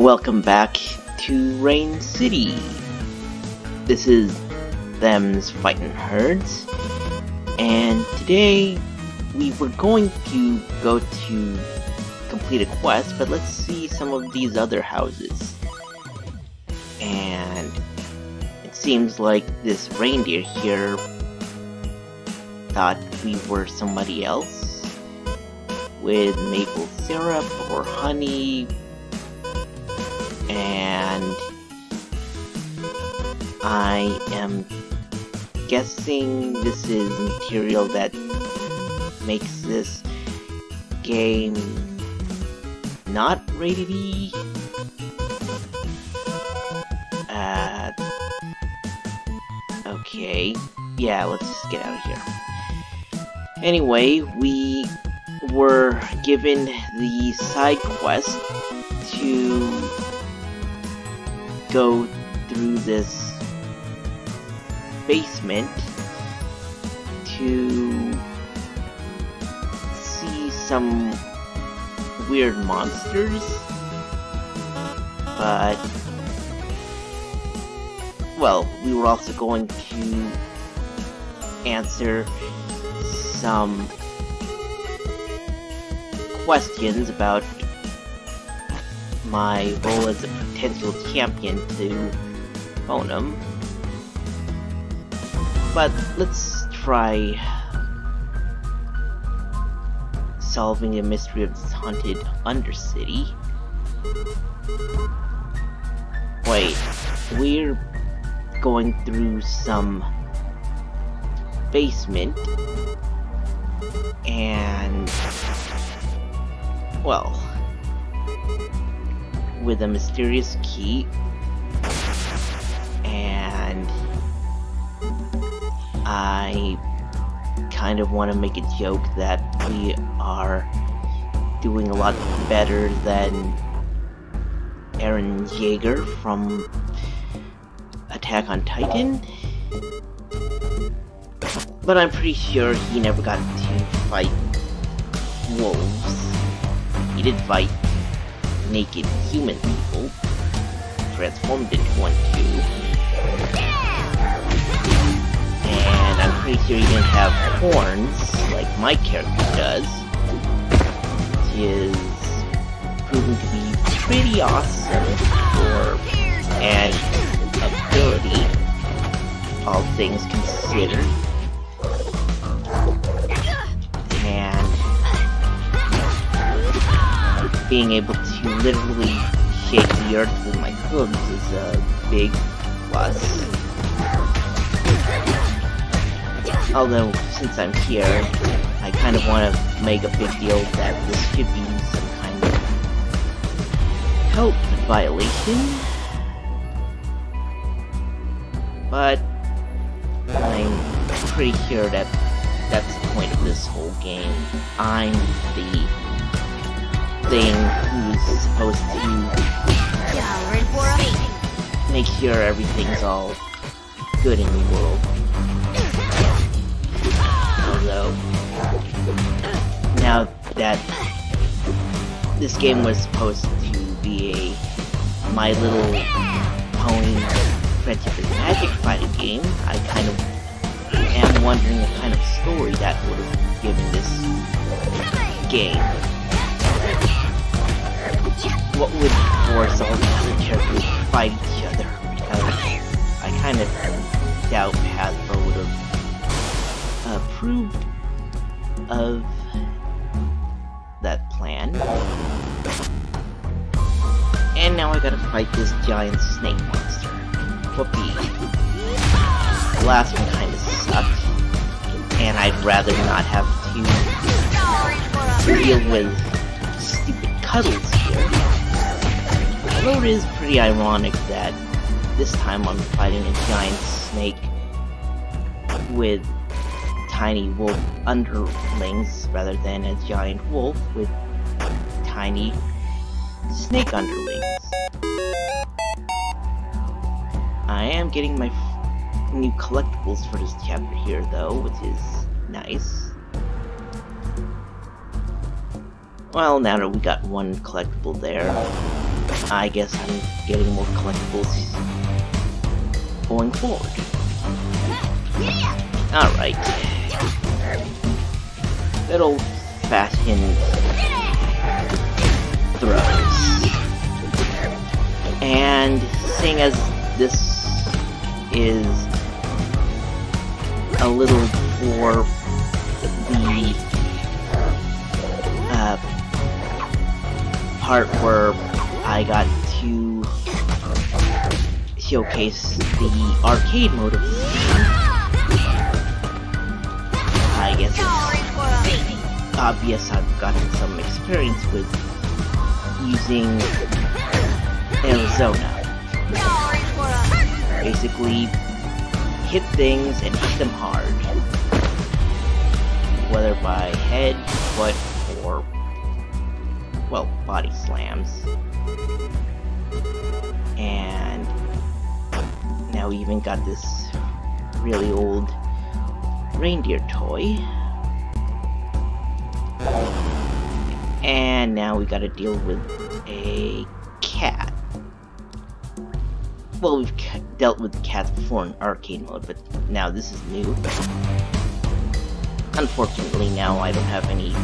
Welcome back to Reine City. This is Them's Fightin' Herds, and today we were going to go to complete a quest, but let's see some of these other houses. And it seems like this reindeer here thought we were somebody else with maple syrup or honey and I am guessing this is material that makes this game not rated E. Uh, okay, yeah, let's get out of here. Anyway, we were given the side quest to go through this basement to see some weird monsters, but well, we were also going to answer some questions about my role as a potential champion to Bonum. But let's try solving the mystery of this haunted Undercity. Wait, we're going through some basement and well with a mysterious key and I kind of want to make a joke that we are doing a lot better than Eren Yeager from Attack on Titan. But I'm pretty sure he never got to fight wolves. He did fight naked human people, transformed into one too. And I'm pretty sure he didn't have horns, like my character does. Which is proven to be pretty awesome for an ability, all things considered. Being able to literally shake the earth with my hooves is a big plus. Although, since I'm here, I kind of want to make a big deal that this could be some kind of health violation. But, I'm pretty sure that that's the point of this whole game. I'm the thing who's supposed to make sure everything's all good in the world. Although, now that this game was supposed to be a My Little Pony Friendship Magic fighting game, I kind of am wondering what kind of story that would have given this game. What would force all the other characters to fight each other? Because I kind of doubt Hasbro would have approved of that plan. And now I gotta fight this giant snake monster. Whoopee. The last one kinda sucked. And I'd rather not have to deal with stupid cuddles here. Although it is pretty ironic that this time I'm fighting a giant snake with tiny wolf underlings rather than a giant wolf with tiny snake underlings. I am getting my new collectibles for this chapter here though, which is nice. Well, now that we got one collectible there, I guess I'm getting more collectibles going forward. Alright. Good old fashioned throws. And seeing as this is a little for the uh, part where I got to uh, showcase the arcade mode of the game. I guess it's obvious I've gotten some experience with using Arizona. Basically, hit things and hit them hard. Whether by head, foot, or, well, body slams. And now we even got this really old reindeer toy. And now we gotta deal with a cat. Well, we've dealt with cats before in arcade mode, but now this is new. Unfortunately, now I don't have any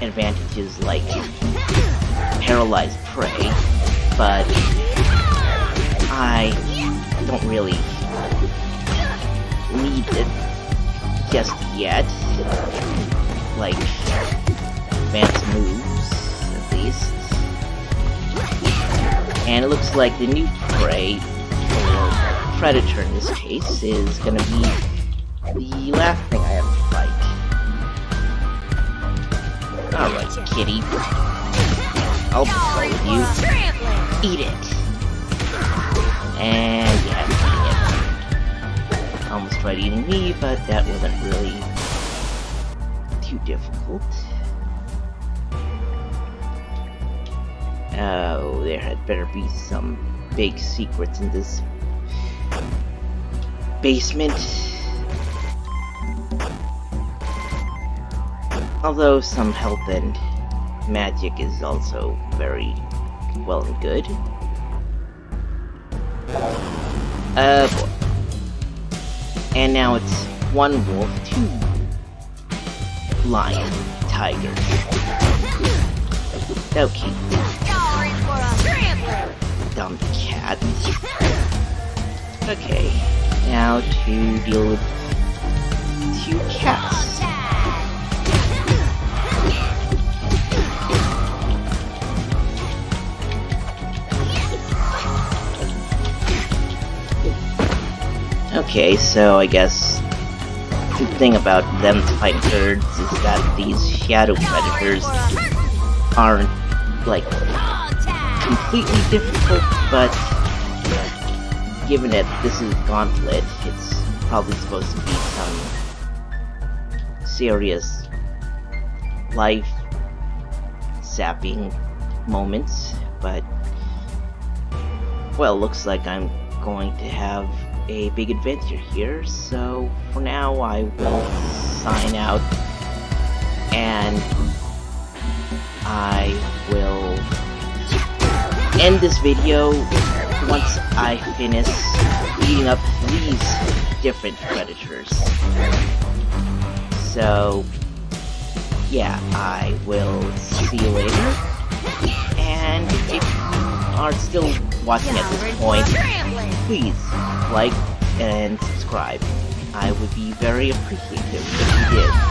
advantages like paralyzed prey, but I don't really need it just yet. Like, advanced moves, at least. And it looks like the new prey, or predator in this case, is gonna be the last thing I have Alright, kitty. I'll play with you. Eat it. And yeah, it. Almost tried eating me, but that wasn't really too difficult. Oh, there had better be some big secrets in this basement. Although some health and magic is also very well and good. Uh, boy. And now it's one wolf, two lion, tiger. Okay. Dumb cat. Okay, now to deal with two cats. Okay, so I guess the thing about them fighting birds is that these shadow predators aren't, like, completely difficult, but given that this is Gauntlet, it's probably supposed to be some serious life sapping moments, but well, looks like I'm going to have a big adventure here, so for now I will sign out and I will end this video once I finish beating up these different predators. So, yeah, I will see you later. And if you are still watching at this point, please like and subscribe. I would be very appreciative if you did.